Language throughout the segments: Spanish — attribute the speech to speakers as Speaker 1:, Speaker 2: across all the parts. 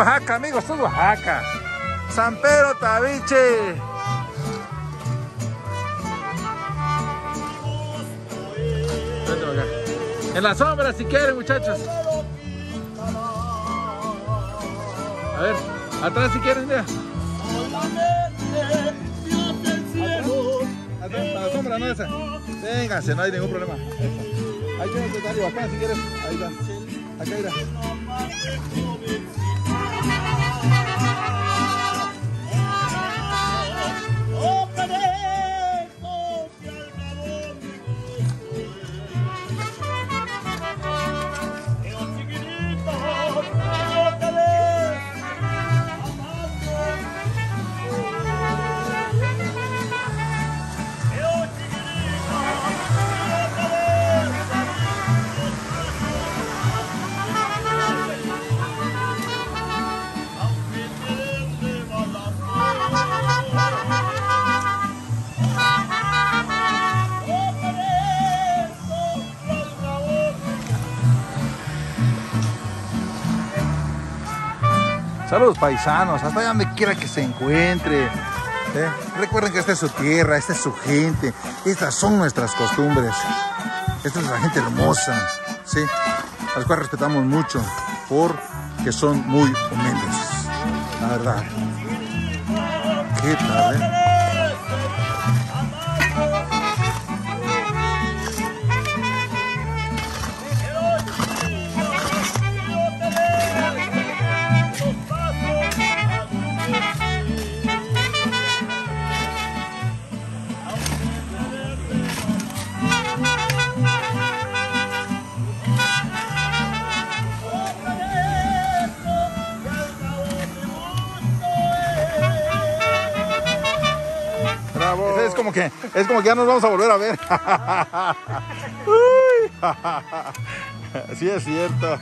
Speaker 1: Oaxaca, amigos, esto es Oaxaca. San Pedro Tabiche. En la sombra si quieren, muchachos. A ver, atrás si quieren, mira. Atrás, la sombra, no esa. Vénganse, no hay ningún problema. Ahí tienes Dario, acá si quieres. Ahí está. Acá irá. Saludos paisanos, hasta donde quiera que se encuentre. ¿eh? Recuerden que esta es su tierra, esta es su gente, estas son nuestras costumbres. Esta es la gente hermosa, ¿sí? a cuales respetamos mucho porque son muy humildes, la verdad. ¿Qué tal, eh? Como que es como que ya nos vamos a volver a ver. Sí es cierto.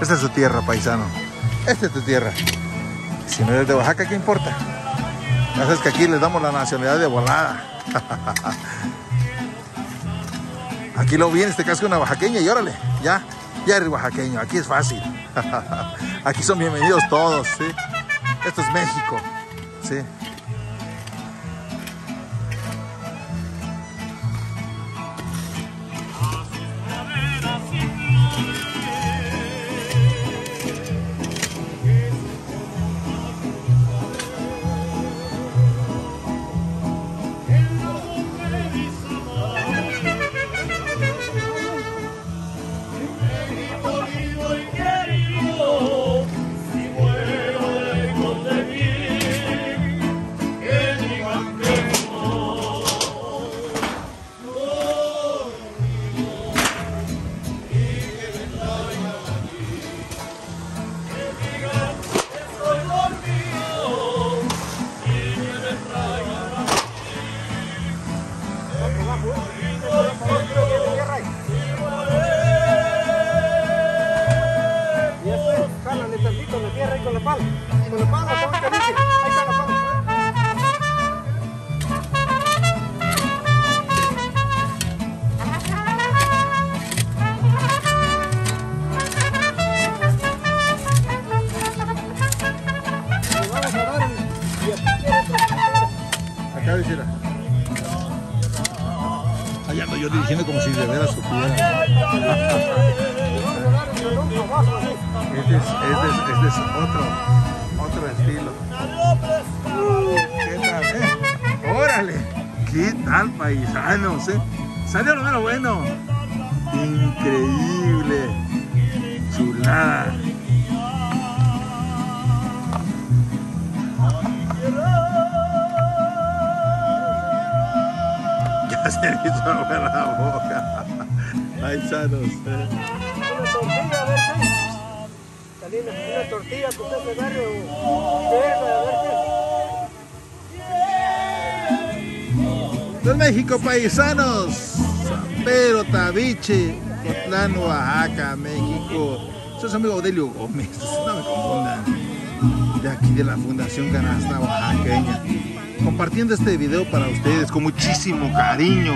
Speaker 1: Esta es su tierra, paisano. Esta es tu tierra. Si no eres de Oaxaca, ¿qué importa? Ya sabes que aquí les damos la nacionalidad de volada. Aquí lo viene este casco una oaxaqueña y órale, ya, eres oaxaqueño, aquí es fácil. Aquí son bienvenidos todos, ¿sí? Esto es México, ¿sí?
Speaker 2: Con la pala, con
Speaker 1: Este es, este es, este es otro, otro estilo. ¿Qué tal, eh? Órale, ¿qué tal, paisanos, eh? Salió lo bueno. Increíble. Chulada. Ya se me hizo la boca. Paisanos, eh.
Speaker 2: Una tortilla, a ver qué. Salina, una tortilla que usted se agarre o verga, a ver qué.
Speaker 1: de México, paisanos. San Pedro, Tabiche, Cotlán, Oaxaca, México. Soy su amigo Audelio Gómez, no me confundan. De aquí de la Fundación Canasta Oaxaqueña. compartiendo este video para ustedes con muchísimo cariño,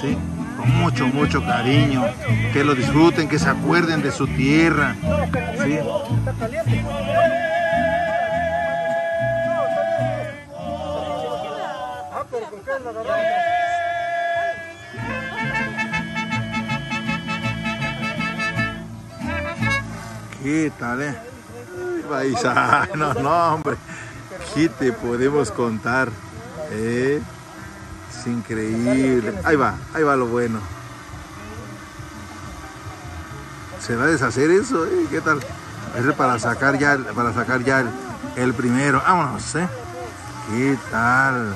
Speaker 1: ¿sí? Con mucho, mucho cariño. Que lo disfruten, que se acuerden de su tierra, ¿sí?
Speaker 2: Está caliente. Ah, pero ¿con qué la agarramos?
Speaker 1: ¿Qué tal, eh? Paisano, no, hombre. ¿Qué te podemos contar? ¿Eh? Es increíble. Ahí va, ahí va lo bueno. ¿Se va a deshacer eso? eh? ¿Qué tal? Es para sacar ya, para sacar ya el, el primero. Vámonos, ¿eh? ¿Qué tal?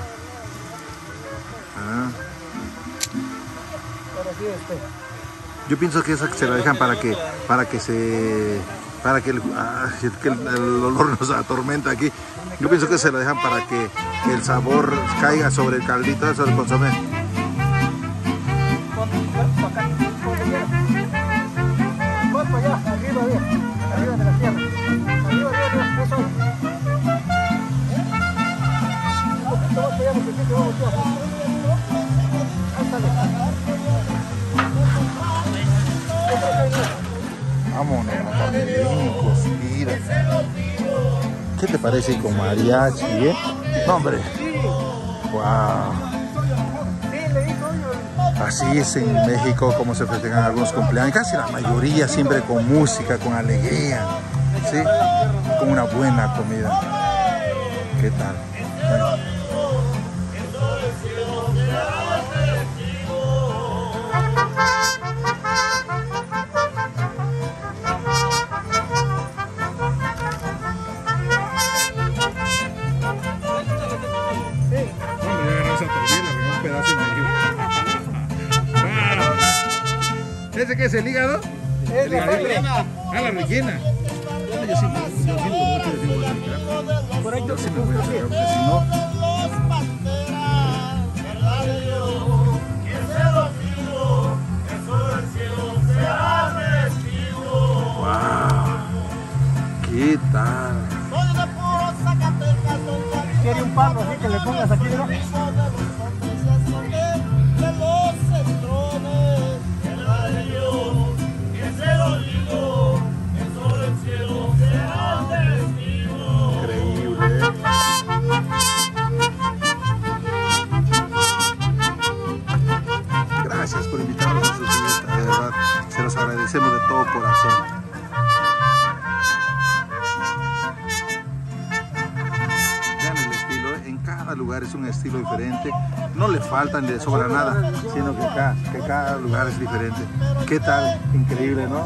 Speaker 1: Ah. Yo pienso que esa se la dejan para que para que se para que el, ah, el olor nos atormenta aquí. Yo pienso que se la dejan para que el sabor caiga sobre el caldito, sobre el consomé. Vámonos, papelincos, mira. ¿Qué te parece con mariachi, eh? No, hombre. Wow. Así es en México como se festejan algunos cumpleaños, casi la mayoría siempre con música, con alegría, ¿sí? Con una buena comida. ¿Qué tal? ¿Ese qué es el hígado?
Speaker 2: Es la
Speaker 1: hígadito. Ah, la rellena. Bueno, yo sí, me- yo siento mucho, yo sí me voy a acercar.
Speaker 2: Por ahí
Speaker 1: me voy a porque si no... ¿Qué tal?
Speaker 2: Quiere un palo así que le pongas aquí, ¿no?
Speaker 1: Agradecemos de todo corazón. Vean el estilo, ¿eh? en cada lugar es un estilo diferente. No le faltan le sobra nada, sino que cada, que cada lugar es diferente. ¿Qué tal? Increíble, ¿no?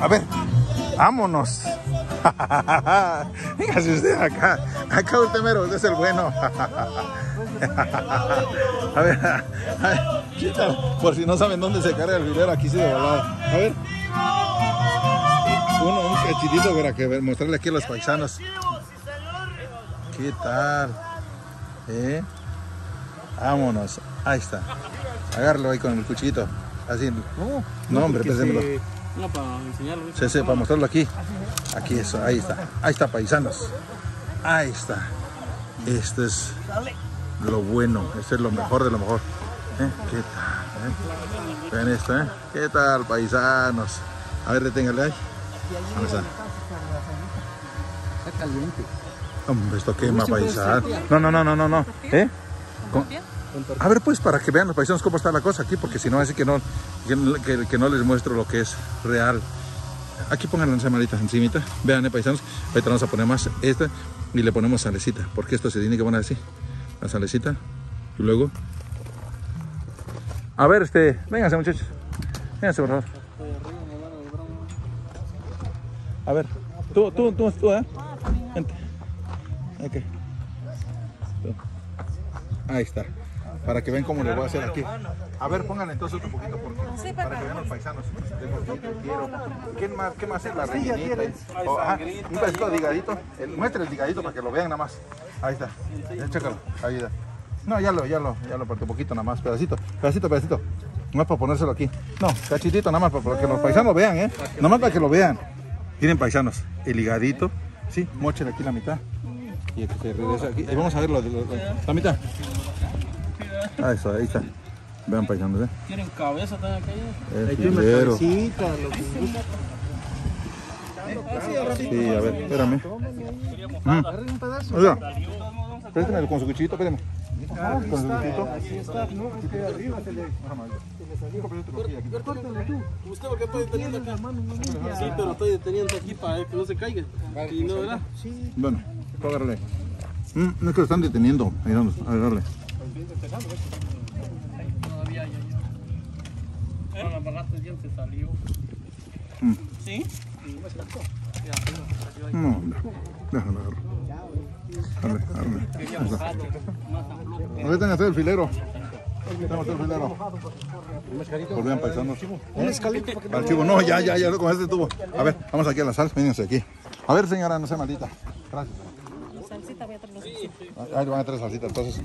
Speaker 1: A ver, vámonos. Fíjese usted acá. Acá usted mero, usted es el bueno. A ver, a ver, ¿qué tal? Por si no saben dónde se carga el video, aquí sí de volada. A ver. Uno, un cachitito para que mostrarle aquí a los paisanos. ¿Qué tal? ¿Eh? Vámonos. Ahí está. Agárralo ahí con el cuchillito. Así. No, hombre, pésemelo.
Speaker 3: No, para enseñarlo.
Speaker 1: Sí, sí, para mostrarlo aquí. Aquí eso, ahí está. Ahí está, paisanos. Ahí está. Esto es lo bueno. Esto es lo mejor de lo mejor. ¿Eh? ¿Qué tal? eh? Vean esto, ¿eh? ¿Qué tal, paisanos? A ver, deténgale ahí. ¿Dónde está?
Speaker 3: Está caliente.
Speaker 1: Hombre, esto quema, paisano. No, no, no, no, no, no. ¿Eh? Con- A ver, pues, para que vean los paisanos cómo está la cosa aquí, porque si no, así que no, que, no les muestro lo que es real. Aquí pongan las semanitas encimita. Vean, eh, paisanos. Ahorita vamos a poner más esta y le ponemos salecita, porque esto se tiene que poner así. La salecita. Y luego. A ver, este. Vénganse, muchachos. Vénganse, por favor. A ver. Tú, tú, tú, tú, ¿eh? Vente. Ahí está. Para que vean cómo le voy a hacer aquí. A ver, pónganle entonces otro poquito porque, para que vean los paisanos. De lo que yo quiero. ¿Qué más, qué más es la rellenita? Oh, ajá, un pedacito de higadito. El, muestre el higadito para que lo vean nada más. Ahí está. Ya, chécalo. Ahí está. No, ya lo, ya lo, ya lo partí un poquito nada más. Pedacito, pedacito, pedacito. No es para ponérselo aquí. No, cachitito nada más para que los paisanos vean, ¿eh? Nada más para que lo vean. Miren paisanos, el higadito. Sí, mochen aquí la mitad. Y que se regresa aquí. Y vamos a ver lo de la mitad. Ah, eso, ahí está. Vean paisanos, ¿eh?
Speaker 3: ¿Quieren cabeza también
Speaker 2: cabecita, lo que gusta.
Speaker 1: Sí, a ver, espérame.
Speaker 2: Agarren un pedazo.
Speaker 1: Préstame con su cuchillito, espérame. Con su cuchillito.
Speaker 2: Así está, no, es que arriba se le. Córtale tú.
Speaker 3: ¿Usted por qué estoy deteniendo acá? Sí, pero estoy deteniendo aquí para que no se caiga. Y no, ¿verdad?
Speaker 2: Sí,
Speaker 1: Bueno, agárrale. Mm, no es que lo están deteniendo. Ahí vamos, agárrale.
Speaker 3: Todavía ya. Era la barrata de dientes salió.
Speaker 1: Mm.
Speaker 3: ¿Sí?
Speaker 1: No, hombre. Déjalo, agarro. Dale. Ahorita en hacer el filero. Tengo que hacer el filero. Por bien, paisanos.
Speaker 2: un escalito para que
Speaker 1: Archivo, no, ya, ya, ya, con este tubo. A ver, vamos aquí a la sal, vénganse aquí. A ver, señora, no sea maldita. Gracias.
Speaker 4: Salsita, voy a traer los
Speaker 1: Ahí van a traer salsita, entonces.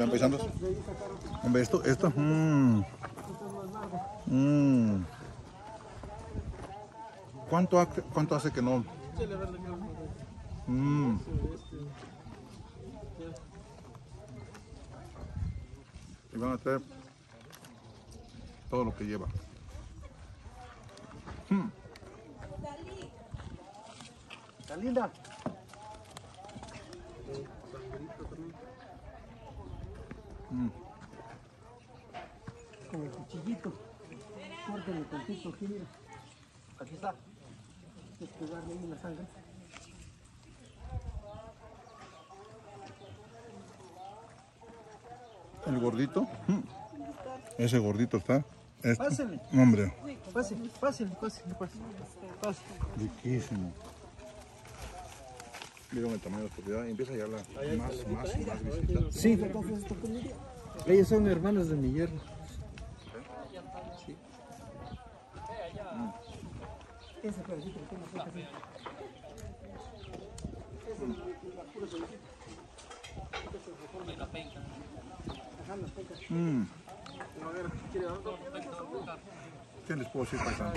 Speaker 1: Vean, paisanos. Hombre, esto, esto. Mmm. Mmm. ¿Cuánto, ¿Cuánto hace que no? Mmm. Y van a traer todo lo que lleva.
Speaker 2: Está linda. Con el cuchillito. Córtale tantito aquí, mira. Aquí está. Es que darle ahí la sangre.
Speaker 1: El gordito. mm, Ese gordito está. Este.
Speaker 2: Pásale.
Speaker 1: Hombre,
Speaker 2: pásale, pásale, pásale. Pásale.
Speaker 1: riquísimo. Miren el tamaño de la propiedad y empieza ya la más, más, más visita.
Speaker 2: Sí. Ellos son hermanos de mi yerno. Ese pedacito que tengo cerca, sí.
Speaker 1: Mm. ¿Qué les puedo decir, paisano?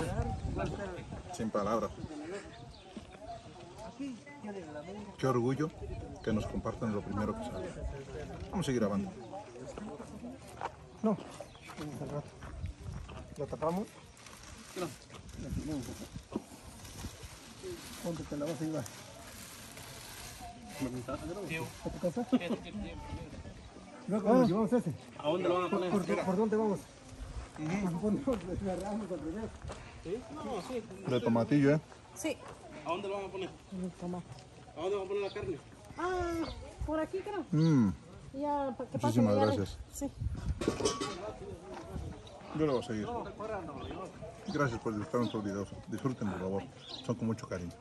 Speaker 1: Sin palabras. Qué orgullo que nos compartan lo primero que sale. Vamos a seguir grabando.
Speaker 2: No, vamos al rato. ¿Lo tapamos? ¿Dónde te la vas a llevar? ¿A tu casa? Luego nos llevamos ese.
Speaker 3: ¿A dónde lo van a poner?
Speaker 2: ¿Por, por dónde vamos? Por dónde agarramos al revés.
Speaker 1: De tomatillo, ¿eh?
Speaker 4: Sí.
Speaker 3: ¿A dónde lo van a poner?
Speaker 4: Toma.
Speaker 3: ¿A dónde van a poner la carne?
Speaker 4: Ah, por aquí creo.
Speaker 1: Mm.
Speaker 4: Ya,
Speaker 1: Muchísimas gracias.
Speaker 4: Sí.
Speaker 1: Yo lo voy a seguir. Gracias por disfrutar nuestros videos. Disfruten, por favor. Son con mucho cariño.